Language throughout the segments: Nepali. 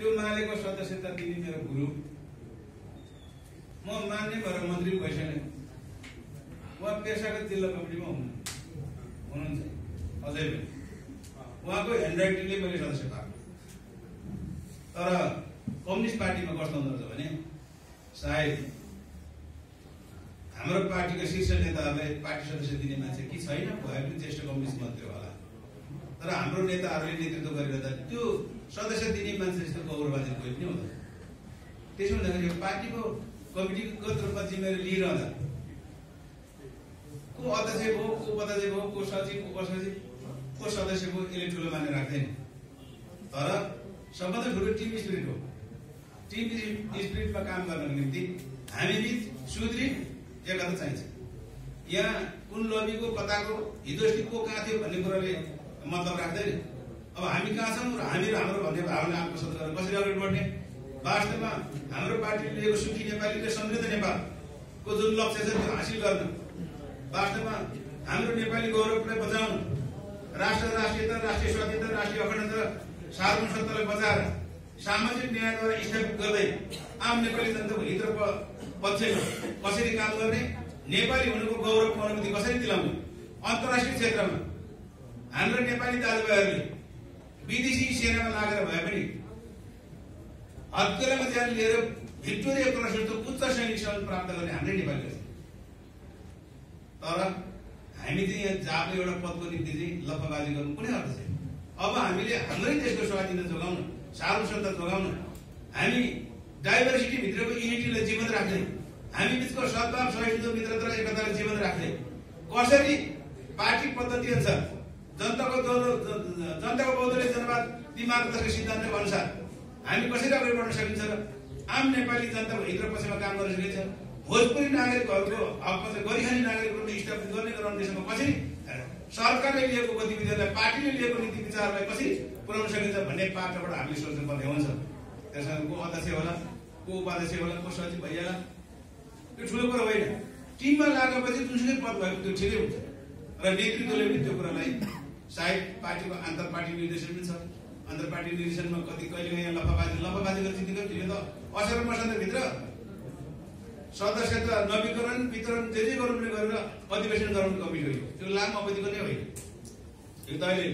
त्यो मालेको सदस्यता दिने मेरो गुरु। म मान्ने भएर मन्त्री भइसकेँ। उहाँ पेसागत जिल्ला कमिटीमा हुनु हुनुहुन्छ। अझै पनि उहाँको ह्यान्डराइटिङले मैले सदस्य पाएको। तर कम्युनिस्ट पार्टीमा कस्तो हुँदो रहेछ भने सायद हाम्रो पार्टीको शीर्ष नेताहरूलाई पार्टी सदस्य दिने मान्छे कि छैन भए पनि ज्येष्ठ कम्युनिस्ट मन्त्री होला। तर हाम्रो नेताहरूले नेतृत्व गरिरहँदा त्यो सदस्य दिने मान्छे जस्तो गौरववादी कोही पनि हुँदैन। त्यसो हुँदाखेरि यो पार्टीको कमिटीगत रूपमा जिम्मेवारी लिइरहँदा को अध्यक्ष भयो को उपाध्यक्ष भयो को सचिव उपसचिव को सदस्य भयो यसले ठुलो मानेर राख्दैन। तर सबभन्दा ठुलो टिम स्पिरिट हो। टिम स्पिरिटमा काम गर्नको निम्ति हामी बिच सुदृढ एकता चाहिन्छ। यहाँ कुन लबीको कताको हितोष्टी को कहाँ थियो भन्ने कुराले मतलब राख्दैन अब हामी कहाँ छौँ? र हामी हाम्रो भन्ने भावना आत्मसात गरेर कसरी अगाडि बढ्ने? वास्तवमा हाम्रो पार्टीले लिएको सुखी नेपाली र समृद्ध नेपालको जुन लक्ष्य छ त्यो हासिल गर्न। वास्तवमा हाम्रो नेपाली गौरवलाई बचाउन राष्ट्र राष्ट्रियता राष्ट्रिय स्वाधीनता राष्ट्रिय अखण्डता सार्वभौमसत्तालाई बचाएर सामाजिक न्यायद्वारा स्थापित गर्दै आम नेपाली जनताको हित र पक्षमा कसरी काम गर्ने नेपाली हुनुको गौरवको अनुभूति कसरी दिलाउने अन्तर्राष्ट्रिय क्षेत्रमा हाम्रो नेपाली दाजुभाइहरूले विदेशी सेनामा लागेर भए पनि हत्केलामा ज्यान लिएर भिक्टोरिया क्रस जस्तो उच्च सैनिक सेवा प्राप्त गर्ने हाम्रै नेपाली। तर हामी चाहिँ यहाँ जापले एउटा पदको निम्ति चाहिँ लफाबाजी गर्नु कुनै अर्थ छैन अब हामीले हाम्रै देशको स्वाधीनता जोगाउन सार्वसत्ता जोगाउन हामी डाइभर्सिटी भित्रको युनिटीलाई जीवन्त राख्दै हामी बिचको सद्भाव सहिष्णुता मित्रता र एकतालाई जीवन्त राख्दै कसरी पार्टी पद्धति अनुसार जनताको दौल- जनताको बौद्धले जनवाद दिमागको सिद्धान्तको अनुसार। हामी कसरी अगाडि बढ्न सकिन्छ र आम नेपाली जनताको हित र पक्षमा काम गर्न सकिन्छ? भोजपुरी नागरिकहरूको हकमा चाहिँ गरिखाने नागरिकहरूको स्थापित गर्ने र अन्वेषणमा कसरी? सरकारले लिएको गतिविधिहरूलाई पार्टीले लिएको नीति विचारलाई कसरी पुर्याउन सकिन्छ भन्ने पाटोबाट हामीले सोच्नु पर्ने हुन्छ। त्यसमा को अध्यक्ष होला को उपाध्यक्ष होला को सचिव भइहाल्ला त्यो ठुलो कुरो होइन। टिममा लागेपछि जुनसुकै पद भएको त्यो ठिकै हुन्छ। र नेतृत्वले पनि त्यो कुरालाई सायद पार्टीको आन्तर पार्टी निर्देशन पनि छ। आन्तर पार्टी निर्देशनमा कति कहिले यहाँ लफाबाजी लफाबाजी गरेर चिन्तित यो त। असार मसान्तभित्र सदस्यता नवीकरण वितरण जे जे गरौँ पनि गरेर अधिवेशन गराउने कमिटी हो। त्यो लामो अवधिको नै होइन। यो त अहिले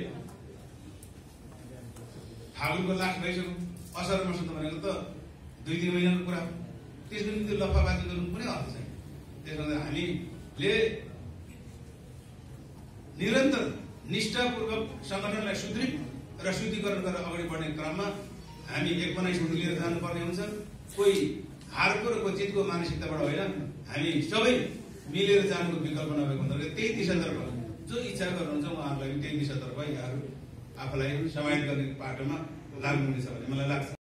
फागुनको लाख भइसक्यो। असार मसान्त भनेको त दुई तिन महिनाको कुरा हो। त्यसको निम्ति लफाबाजी गर्नु कुनै अर्थ छैन। त्यसो गर्दा हामीले निरन्तर निष्ठापूर्वक सङ्गठनलाई सुदृढ र शुद्धिकरण गरेर अगाडि बढ्ने क्रममा हामी एक बनाइसम्म लिएर जानुपर्ने हुन्छ। कोही हारको र कोही जितको मानसिकताबाट होइन हामी सबै मिलेर जानुको विकल्प नभएको हुँदाखेरि त्यही दिशातर्फ जो इच्छा गर्नुहुन्छ उहाँहरूलाई पनि त्यही दिशातर्फ यहाँहरू आफूलाई समाहित गर्ने बाटोमा लाग्नुहुनेछ भन्ने मलाई लाग्छ।